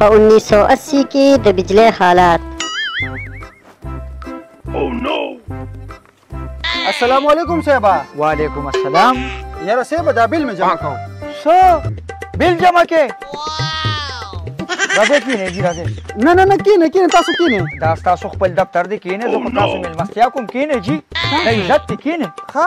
په انیس سو اسی کې د بجلۍ حالات oh, السلام علیکم صاحبه وعلیکم السلام یاره صاحبه دا بیل مې جمع کوم څه بیل جمع کې راځه کینې جی راځه نه نه نه کینې کینې تاسو کینې دا تاسو خپل دفتر دې کینې زه په oh, تاسو ملمستیا کوم کینې جی دا عزت دې کینې ها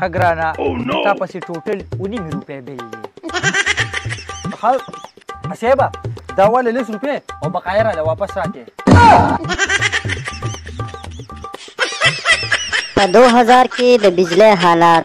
ها ګرانه تا پسې ټوټل اونی مې روپۍ بیل دي ها حسیبه دا ولې لس روپۍ او بقایه راله واپس راکې په 2000 کې د بجلی حالات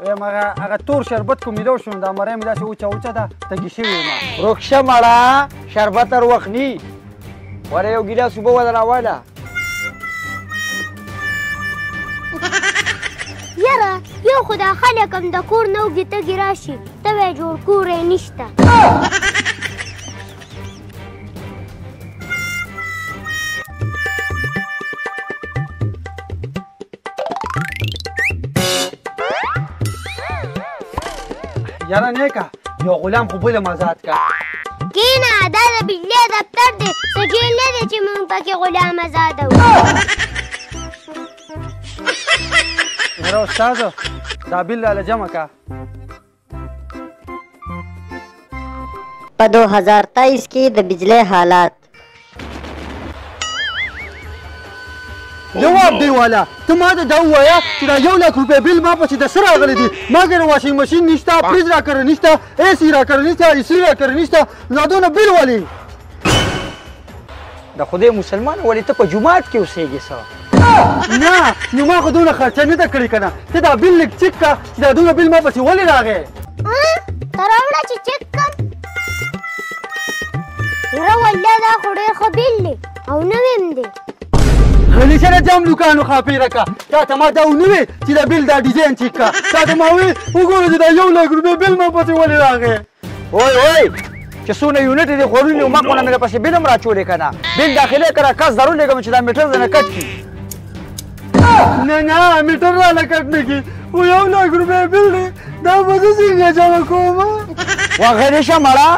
ویم هغه هغه تور شربت کوم میلو شوم دا مریم داسې اوچه اوچه ده تږي شوي یم رخصه مړه شربت تر وخت نی وره یو ګیلاس اوبه ودر راواله یاره یو خو دا خلک هم د کور نه وږي تږي راشي ته به یې جوړ کوری نشته یاره نیکه یو غلام خو بل مزاد کا کینا دا د بجلی دفتر دی څه جیل نه دی چې موږ پکې غلام آزاد وو یاره استاد دا بل له جمع کا په دوه هزار تایس کې د بجلی حالات جواب دی والا ته ما ته دا وایا چې دا یو لک روپۍ بل ما پسې د سره راغلی دي ما ګره واشنګ ماشین نشته فریج را کړی نشته اے سی را کړی نشته اے سی را کړی نشته نو دونه بل والی د خدای مسلمان ولې ته په جماعت کې اوسېږې څه نه نو ما خو دونه خرچه نه ده کړې که نه ته دا بل لږ چک کړه چې دا دونه بل ما پسې ولې راغی ته راوړه چې چک کړم یاره والله دا خو ډېر ښه بل دی او نوی هم دی غلی سره جام لوکانو خاپیره کا تا ته ما دا ونه وی چې دا بل دا ډیزاین چیک کا تا ته ما وی وګوره چې دا یو لک روپۍ بل ما پسې ولې راغی وای وای چې څونه یونټ دې خورونی او ما کونه مې پسې بل هم راچولې کنه بل داخله کرا کس ضرور لګم چې دا میټر زنه کټ کی نه نه میټر را لکټ نه کی و یو لا ګروپه بل دی دا به زه څنګه جواب کوم وغلی شه مړه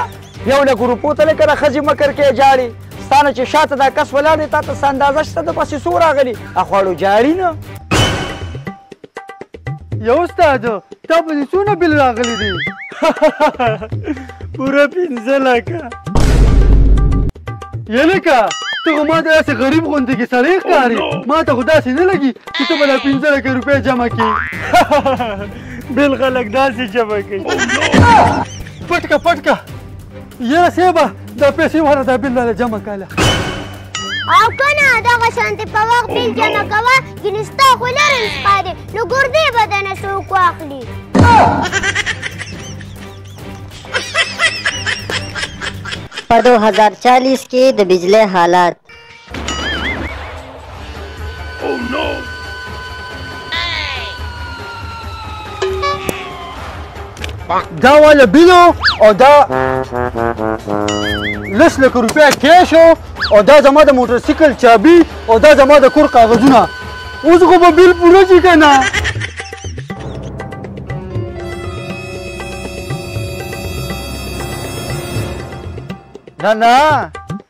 یو له ګروپو ته لکه خځې مکر کې جاړي ستانه چې شاته دا کس ولاړ دی تا ته څه اندازه شته د پسې څو راغلي اخواړو جاړي نه یو استاد تا په دې څونه بل راغلي دي پوره پنځه لکه یلکه ته خو ما ته داسې غریب غوندې کې سړی ښکارې ما ته خو داسې نه لګي چې ته به دا پنځه لکه روپۍ جمع کړې بل خلک داسې جمع کوي پټکه پټکه یاره صیب دا پیسې وره دا بل لاله جمع کاله او کنه دغه شانتې په وخت بل جمع کوه ګینې ستا خو لرې سپا دی نو ګردې به دنه څوک واخلي په 2040 کې د بجلی حالات دا والا بلو او دا لس لک روپیا کیش او دا زما د موټر سایکل چابي او دا زما د کور کاغذونه اوس خو به بیل پوره شي که نه نه نه